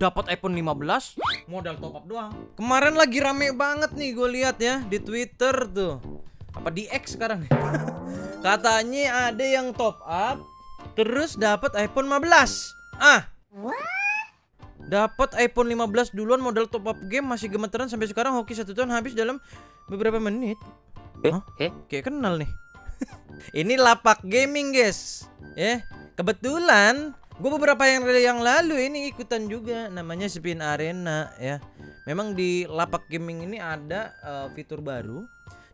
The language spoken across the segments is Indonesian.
dapat iPhone 15 modal top up doang. Kemarin lagi rame banget nih gue lihat ya di Twitter tuh. Apa di X sekarang? Katanya ada yang top up terus dapat iPhone 15. Ah. Dapat iPhone 15 duluan modal top up game masih gemeteran sampai sekarang hoki satu tahun habis dalam beberapa menit. Eh, Hah? eh, Kayak kenal nih. Ini lapak gaming, guys. Ya, kebetulan gue beberapa yang yang lalu ini ikutan juga namanya Spin Arena ya. Memang di lapak gaming ini ada eh, fitur baru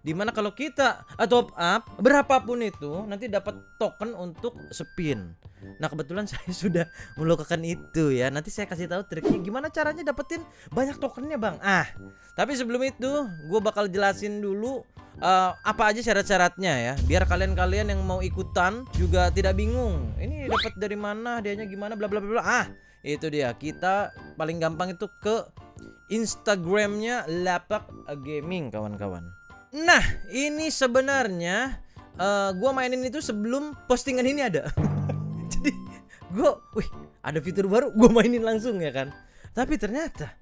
di mana kalau kita top up berapapun itu nanti dapat token untuk spin. Nah kebetulan saya sudah melakukan itu ya. Nanti saya kasih tahu triknya gimana caranya dapetin banyak tokennya bang. Ah tapi sebelum itu gue bakal jelasin dulu eh, apa aja syarat-syaratnya ya biar kalian-kalian yang mau ikutan juga tidak bingung ini dapat dari mana dianya gimana bla bla bla ah itu dia kita paling gampang itu ke Instagramnya lapak gaming kawan-kawan nah ini sebenarnya eh, gua mainin itu sebelum postingan ini ada. Jadi gua wih ada fitur baru gua mainin langsung ya kan? Tapi ternyata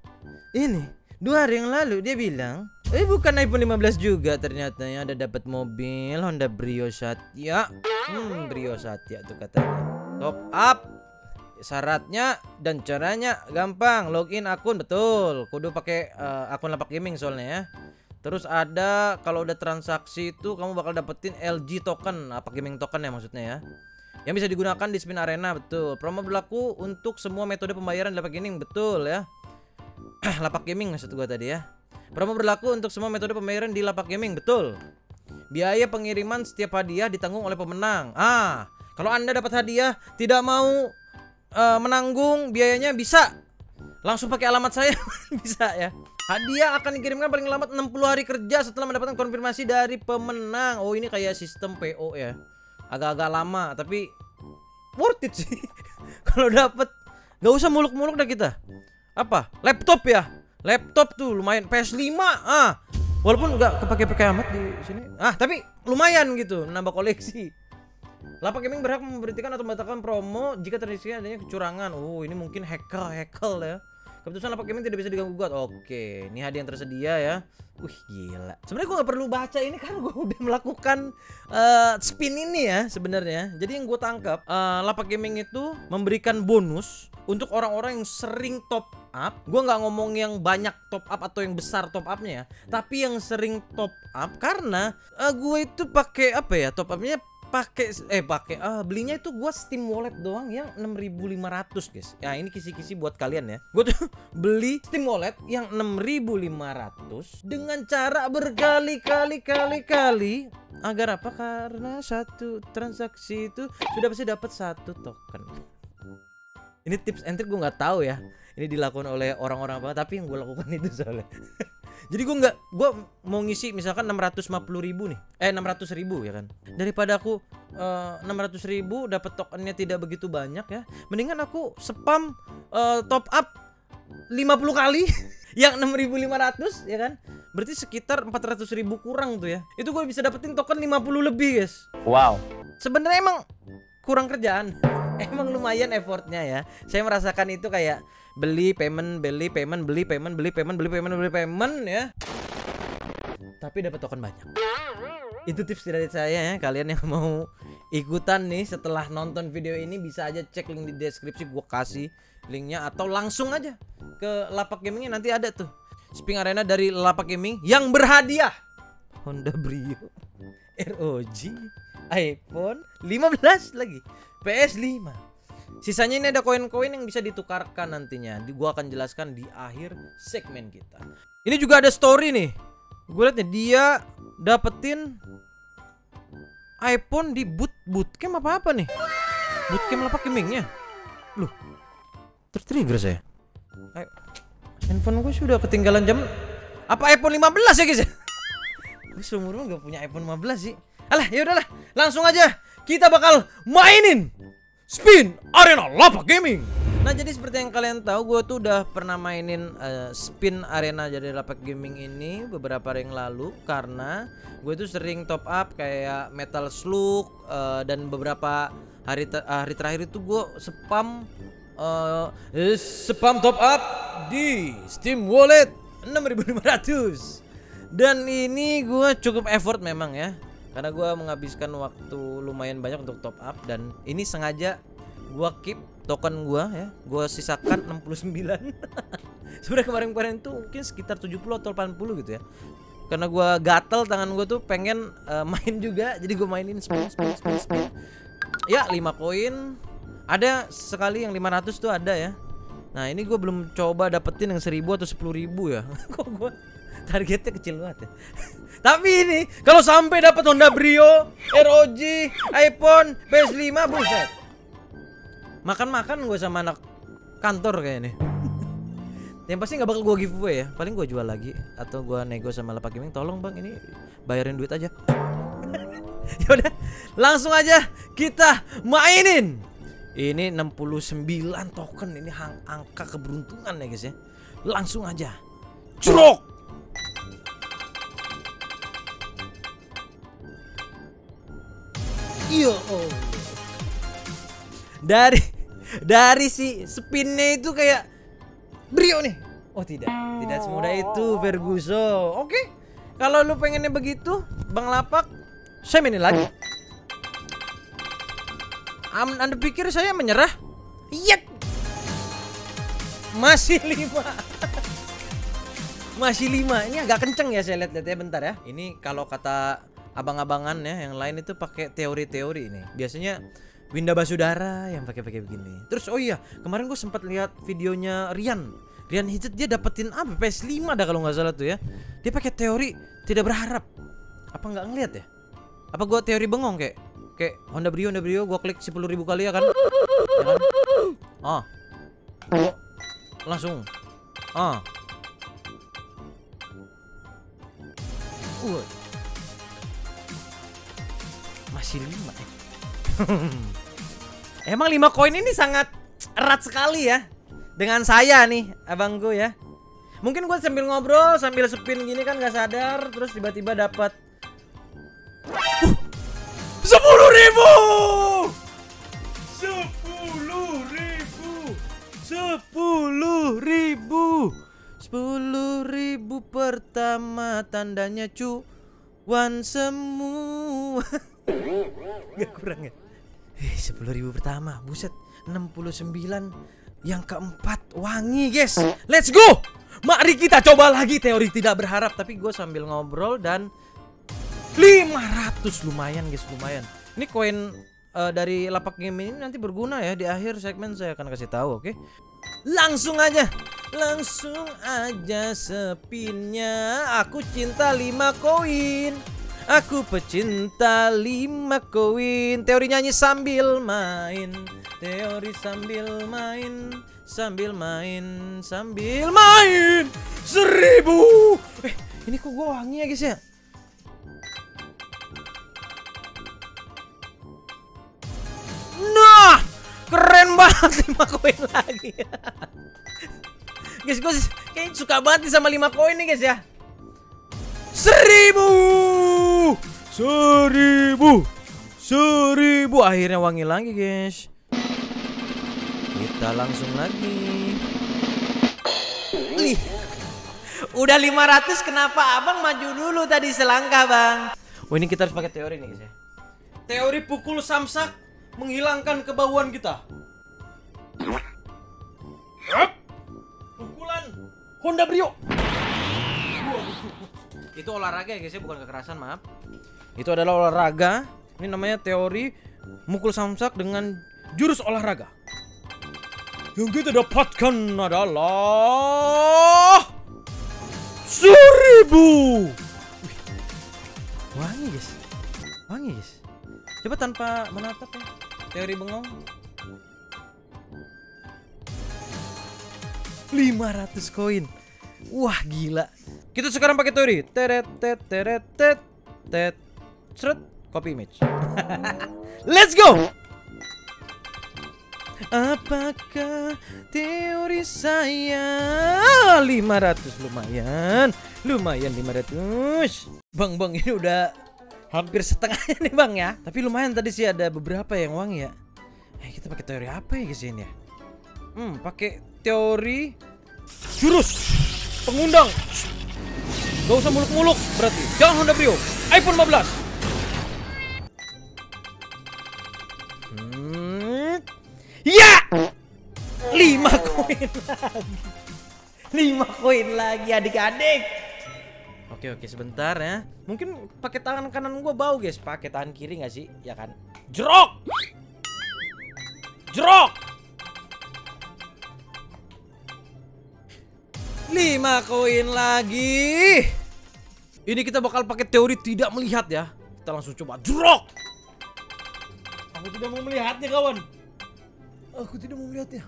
ini dua hari yang lalu dia bilang eh bukan iPhone 15 juga ternyata ya ada dapat mobil Honda Brio Satya. Hmm Brio Satya tuh katanya. Top up syaratnya dan caranya gampang login akun betul. Kudu pakai eh, akun lapak gaming soalnya ya terus ada kalau udah transaksi itu kamu bakal dapetin LG token. Apa gaming token ya maksudnya ya? Yang bisa digunakan di spin arena betul. Promo berlaku untuk semua metode pembayaran di lapak gaming betul ya. Lapak gaming maksud gua tadi ya. Promo berlaku untuk semua metode pembayaran di lapak gaming betul. Biaya pengiriman setiap hadiah ditanggung oleh pemenang. Ah kalau anda dapat hadiah tidak mau eh, menanggung biayanya bisa. Langsung pakai alamat saya bisa ya hadiah akan dikirimkan paling lambat 60 hari kerja setelah mendapatkan konfirmasi dari pemenang. Oh ini kayak sistem PO ya. Agak-agak lama tapi worth it sih. Kalau dapet nggak usah muluk-muluk dah kita. Apa? Laptop ya? Laptop tuh lumayan. PS5 ah. Walaupun nggak kepake pakai amat di sini. Ah tapi lumayan gitu nambah koleksi. Lapak Gaming berhak memberhentikan atau membatalkan promo jika terjadi adanya kecurangan. Oh, ini mungkin hacker hacker ya. Keputusan Lapak Gaming tidak bisa diganggu gugat. Oke, ini hadiah yang tersedia ya. Wih, gila. Sebenarnya gua nggak perlu baca ini kan gua udah melakukan eh, spin ini ya sebenarnya. Jadi yang gue tangkap eh, Lapak Gaming itu memberikan bonus untuk orang-orang yang sering top up. Gua nggak ngomong yang banyak top up atau yang besar top upnya ya, tapi yang sering top up karena eh, gue itu pakai apa ya top upnya pakai eh pakai ah belinya itu gua Steam Wallet doang yang 6500 guys. Ya ini kisi-kisi buat kalian ya. Gua tuh beli Steam Wallet yang 6500 dengan cara berkali-kali kali-kali agar apa? Karena satu transaksi itu sudah pasti dapat satu token. Ini tips and trick gue nggak tahu ya. Ini dilakukan oleh orang-orang apa, tapi yang gue lakukan itu soalnya. Jadi gue nggak, gue mau ngisi misalkan 650 ribu nih, eh 600 ribu ya kan. Daripada aku eh, 600 ribu dapat tokennya tidak begitu banyak ya, mendingan aku spam eh, top up 50 kali yang 6500 ya kan. Berarti sekitar 400 ribu kurang tuh ya. Itu gue bisa dapetin token 50 lebih guys. wow. Sebenarnya emang kurang kerjaan. Emang lumayan effortnya ya. Saya merasakan itu kayak beli payment, beli payment, beli payment, beli payment, beli payment, beli payment ya. Tapi dapat token banyak. Itu tips dari saya ya. Kalian yang mau ikutan nih setelah nonton video ini bisa aja cek link di deskripsi gua kasih linknya atau langsung aja ke lapak gamingnya nanti ada tuh. Sping Arena dari lapak gaming yang berhadiah Honda Brio ROG iPhone 15 lagi PS5 Sisanya ini ada koin-koin yang bisa ditukarkan nantinya. Di- Gua akan jelaskan di akhir segmen kita. Ini juga ada story nih. Gue liat nih dia dapetin iPhone di boot bootcamp apa apa nih? Bootcamp lapak gamingnya? Loh Tertrigger saya. Ayo. Handphone gue sudah ketinggalan jam Apa iPhone 15 ya guys? Gue seumur gak punya iPhone 15 sih. Alah ya udahlah langsung aja. Kita bakal mainin Spin Arena Lapak Gaming. Nah jadi seperti yang kalian tahu gue tuh udah pernah mainin eh, Spin Arena jadi Lapak Gaming ini beberapa hari yang lalu karena gue tuh sering top up kayak Metal Slug eh, dan beberapa hari te- hari terakhir itu gue spam uh, spam top up di Steam Wallet 6500 dan ini gua cukup effort memang ya karena gua menghabiskan waktu lumayan banyak untuk top up dan ini sengaja gua keep token gua ya. Gua sisakan 69 sebenarnya kemarin-kemarin tuh mungkin sekitar 70 atau 80 gitu ya. Karena gua gatel tangan gua tuh pengen uh, main juga. Jadi gua mainin spin spin spin spin. Ya 5 koin. Ada sekali yang 500 tuh ada ya. Nah ini gua belum coba dapetin yang 1000 atau 10.000 ya. Kok gua targetnya kecil banget ya. Tapi ini kalau sampai dapat Honda Brio ROG iPhone PS5 buset. Makan-makan gue sama anak kantor kayaknya yang pasti nggak bakal gue giveaway ya. Paling gue jual lagi atau gue nego sama Lapak Gaming. Tolong bang ini bayarin duit aja. Ya udah langsung aja kita mainin. Ini 69 token. Ini angka keberuntungan ya guys ya. Langsung aja. Crok Iya. Oh. Dari dari si spinnya itu kayak Brio nih. Oh tidak, tidak semudah itu Ferguson. Oke, kalau lu pengennya begitu, Bang Lapak, saya mainin lagi. Am, anda pikir saya menyerah? Iya. Masih lima. Masih lima. Ini agak kenceng ya saya lihat-lihat ya bentar ya. Ini kalau kata abang-abangan ya yang lain itu pakai teori-teori ini. Biasanya Winda Basudara yang pakai-pakai begini. Terus oh iya, kemarin gue sempat lihat videonya Rian. Rian Hijat dia dapetin apa? PS5 dah kalau nggak salah tuh ya. Dia pakai teori tidak berharap. Apa nggak ngeliat ya? Apa gue teori bengong kayak kayak Honda Brio Honda Brio gue klik 10 ribu kali ya kan? Ya kan? Oh. Langsung. Ah. Uh. Lima eh. Emang 5 koin ini sangat erat sekali ya dengan saya nih, abangku ya. Mungkin gue sambil ngobrol, sambil spin gini kan gak sadar, terus tiba-tiba dapat sepuluh ribu, sepuluh ribu, sepuluh ribu, sepuluh ribu pertama tandanya cuan semua. Gak kurang ya? Eh, sepuluh ribu pertama, buset, 69 Yang keempat, wangi guys. Let's go! Mari kita coba lagi. Teori tidak berharap Tapi gue sambil ngobrol dan 500 lumayan guys, lumayan. Ini koin uh, dari lapak game ini nanti berguna ya Di akhir segmen. Saya akan kasih tahu oke? Okay? Langsung aja. Langsung aja sepinnya. Aku cinta 5 koin Aku pecinta lima koin. Teori nyanyi sambil main. Teori sambil main Sambil main Sambil main. Seribu. Eh ini kok gue wangi ya guys ya? Nah Keren banget lima koin lagi. Guys gue kayaknya suka banget sama lima koin nih guys ya. Seribu Seribu. Seribu. Akhirnya wangi lagi guys. Kita langsung lagi. Ih. Udah 500 kenapa abang maju dulu tadi selangkah bang? Oh ini kita harus pakai teori nih guys ya. Teori pukul samsak Menghilangkan kebauan kita. Pukulan Honda Brio itu olahraga ya guys ya? Bukan kekerasan maaf. Itu adalah olahraga. Ini namanya teori mukul samsak dengan jurus olahraga. Yang kita dapatkan adalah seribu. Wangi guys. Wangi guys. Coba tanpa menatap ya. Teori bengong. 500 koin Wah gila. Kita sekarang pakai teori. Teret tet teret tet tet seret copy image. Let's go. Apakah teori saya? 500 lumayan. Lumayan 500 Bang bang ini udah hampir setengahnya nih bang ya. Tapi lumayan tadi sih ada beberapa yang wangi ya. Eh kita pakai teori apa ya guys ini ya? Hmm, pakai teori jurus pengundang. Gak usah muluk-muluk berarti. Jangan Honda Brio. iPhone 15. Hmm. Ya! 5 koin lagi. 5 koin lagi adik-adik. Oke oke sebentar ya. Mungkin pakai tangan kanan gua bau guys. Pakai tangan kiri nggak sih? Ya kan? Jerok. Jerok. 5 koin lagi. Ini kita bakal pakai teori tidak melihat ya. Kita langsung coba jerok. Aku tidak mau melihatnya kawan. Aku tidak mau melihatnya.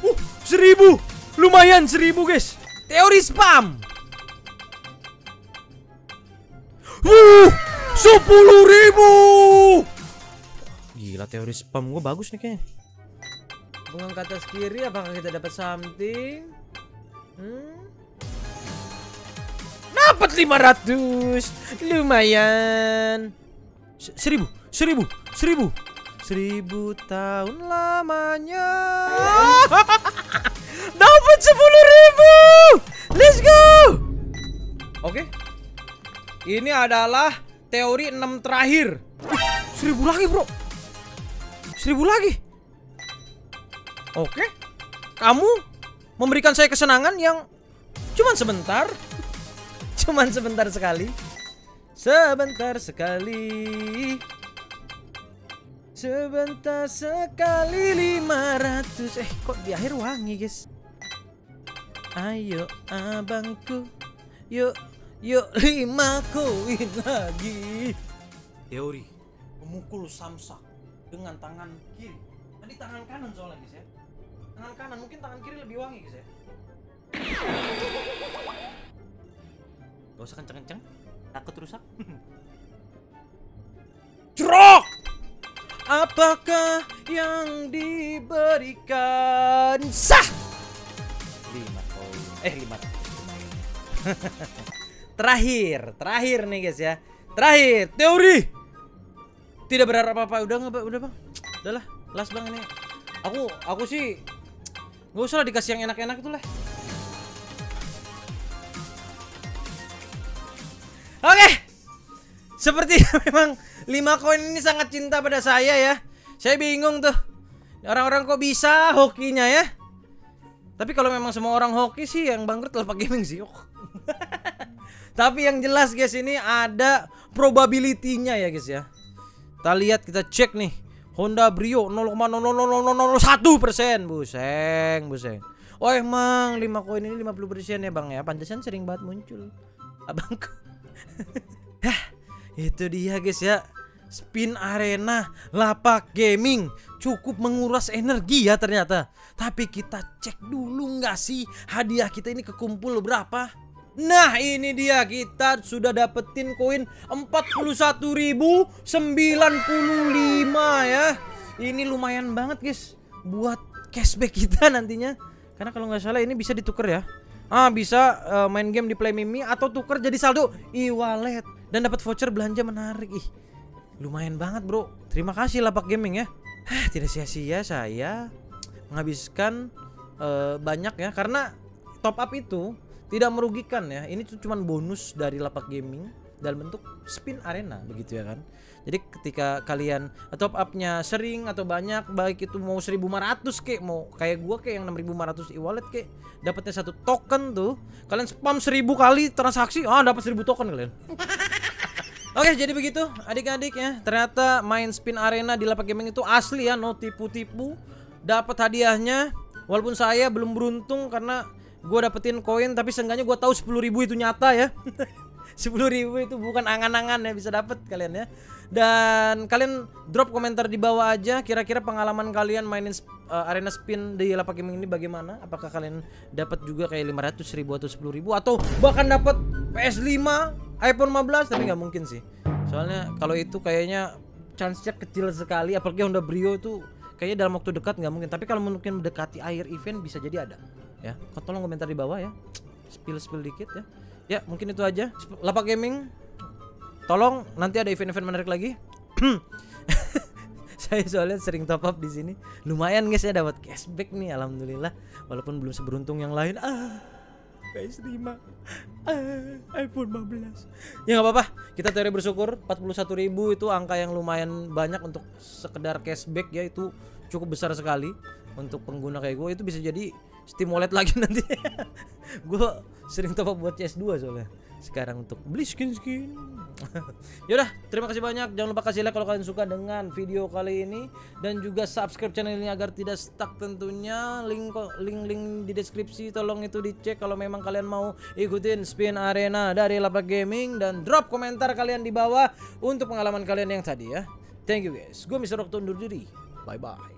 Uh, seribu. Lumayan seribu guys. Teori spam. Uh, sepuluh ribu. Gila teori spam gue bagus nih kayaknya. Bunga ke atas kiri, apakah kita dapat something? Hmm? Dapat 500 Lumayan. Seribu Seribu Seribu. Seribu tahun lamanya. Dapat sepuluh ribu. Let's go. Oke. Ini adalah teori 6 terakhir. Seribu lagi bro. Seribu lagi Oke. Kamu memberikan saya kesenangan yang Cuman sebentar. Cuman sebentar sekali. Sebentar sekali. Sebentar sekali 500 Eh kok di akhir wangi guys? Ayo abangku. Yuk Yuk lima koin lagi. Teori. Memukul samsak Dengan tangan kiri. Tadi tangan kanan soalnya guys ya Tangan kanan mungkin tangan kiri lebih wangi guys ya. Gak usah kenceng-kenceng. Takut rusak. Jerok Apakah yang diberikan? Sah? Lima koin Eh lima. Terakhir Terakhir nih guys ya. Terakhir Teori. Tidak berharap apa-apa. Udah nggak Udah bang Udah lah Last bang ini. Aku Aku sih Gak usah lah dikasih yang enak-enak itu lah Oke. Seperti memang 5 koin ini sangat cinta pada saya ya. Saya bingung tuh. Orang-orang kok bisa hokinya ya? Tapi kalau memang semua orang hoki sih yang bangkrut lapak gaming sih. Tapi yang jelas guys ini ada probability-nya ya guys ya. Kita lihat kita cek nih. Honda Brio 0,00001 persen buseng buseng. Oh emang 5 koin ini 50 persen ya bang ya. Pantesan sering banget muncul. Abangku. Hah, itu dia guys ya. Spin arena lapak gaming cukup menguras energi ya ternyata. Tapi kita cek dulu nggak sih hadiah kita ini kekumpul berapa? Nah ini dia kita sudah dapetin koin 41.095 ya. Ini lumayan banget guys buat cashback kita nantinya. Karena kalau nggak salah ini bisa ditukar ya. Ah bisa eh, main game di Play Mimi atau tuker jadi saldo e-wallet dan dapat voucher belanja menarik ih. Lumayan banget, Bro. Terima kasih Lapak Gaming ya. Hah, tidak sia-sia saya menghabiskan eh, banyak ya karena top up itu tidak merugikan ya. Ini tuh cuman bonus dari Lapak Gaming dalam bentuk spin arena begitu ya kan. Jadi ketika kalian top upnya sering atau banyak baik itu mau 1500 kek mau kayak gua kayak yang 6500 e-wallet kek dapatnya satu token tuh kalian spam 1000 kali transaksi ah dapat 1000 token kalian. Oke jadi begitu adik-adik ya ternyata main spin arena di lapak gaming itu asli ya no tipu-tipu dapat hadiahnya walaupun saya belum beruntung karena gua dapetin koin tapi seenggaknya gua tahu 10.000 itu nyata ya. 10.000 itu bukan angan-angan ya bisa dapat kalian ya. Dan kalian drop komentar di bawah aja kira-kira pengalaman kalian mainin uh, arena spin di lapak gaming ini bagaimana? Apakah kalian dapat juga kayak 500 ribu atau 10 ribu? Atau bahkan dapat PS5 iPhone 15 tapi nggak mungkin sih. Soalnya kalau itu kayaknya chance-nya kecil sekali apalagi Honda Brio itu kayaknya dalam waktu dekat nggak mungkin. Tapi kalau mungkin mendekati akhir event bisa jadi ada ya kau tolong komentar di bawah ya spill spill dikit ya ya mungkin itu aja lapak gaming tolong nanti ada event-event menarik lagi saya soalnya sering top up di sini. Lumayan guys ya dapat cashback nih alhamdulillah. Walaupun belum seberuntung yang lain. Ah, guys terima. Ah, iPhone 15. Ya nggak apa-apa. Kita teori bersyukur 41.000 itu angka yang lumayan banyak untuk sekedar cashback ya itu cukup besar sekali untuk pengguna kayak gue itu bisa jadi stimulat lagi nanti. gue sering top up buat CS2 soalnya sekarang untuk beli skin-skin. Yaudah, terima kasih banyak. Jangan lupa kasih like kalau kalian suka dengan video kali ini dan juga subscribe channel ini agar tidak stuck tentunya. Link link di deskripsi tolong itu dicek kalau memang kalian mau ikutin spin arena dari Lapak Gaming dan drop komentar kalian di bawah untuk pengalaman kalian yang tadi ya. Thank you guys. Gue Mr. Dokter undur diri. Bye bye.